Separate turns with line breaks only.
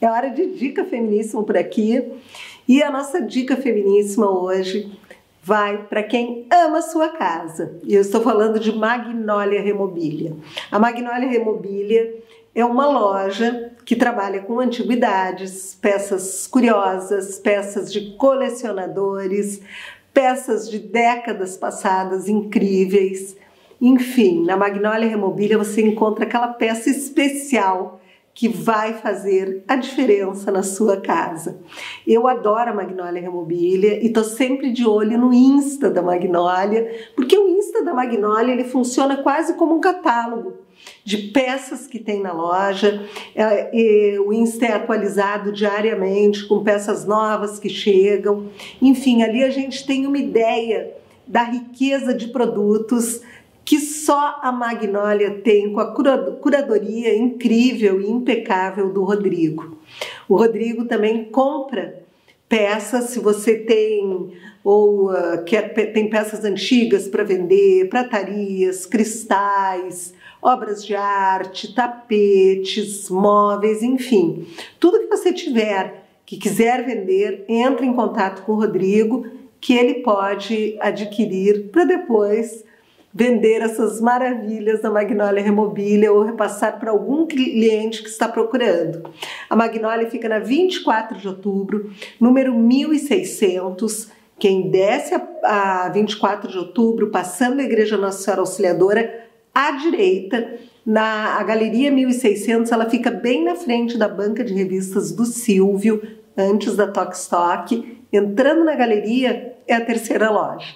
É hora de dica feminíssima por aqui. E a nossa dica feminíssima hoje vai para quem ama sua casa. E eu estou falando de Magnólia Remobília. A Magnólia Remobília é uma loja que trabalha com antiguidades, peças curiosas, peças de colecionadores, peças de décadas passadas incríveis. Enfim, na Magnólia Remobília você encontra aquela peça especial que vai fazer a diferença na sua casa. Eu adoro a Magnólia Remobília e tô sempre de olho no Insta da Magnólia, porque o Insta da Magnólia ele funciona quase como um catálogo de peças que tem na loja. É, o Insta é atualizado diariamente com peças novas que chegam. Enfim, ali a gente tem uma ideia da riqueza de produtos que só a Magnólia tem com a curadoria incrível e impecável do Rodrigo. O Rodrigo também compra peças, se você tem ou uh, quer, tem peças antigas para vender, pratarias, cristais, obras de arte, tapetes, móveis, enfim, tudo que você tiver que quiser vender, entre em contato com o Rodrigo, que ele pode adquirir para depois vender essas maravilhas da Magnólia Remobília ou repassar para algum cliente que está procurando. A Magnólia fica na 24 de outubro, número 1600. Quem desce a, a 24 de outubro, passando a Igreja Nossa Senhora Auxiliadora, à direita, na a Galeria 1600, ela fica bem na frente da banca de revistas do Silvio, antes da Tok Stock. Entrando na galeria, é a terceira loja.